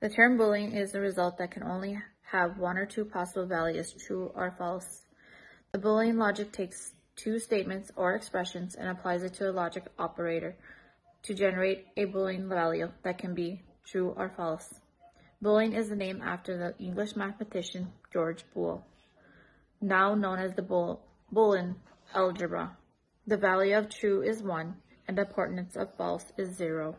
The term Boolean is a result that can only have one or two possible values, true or false. The Boolean logic takes two statements or expressions and applies it to a logic operator to generate a Boolean value that can be true or false. Boolean is the name after the English mathematician George Boole, now known as the Boolean algebra. The value of true is 1 and the importance of false is 0.